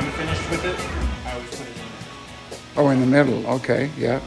I'm finished with it, I always put it in. Oh, in the middle, okay, yeah.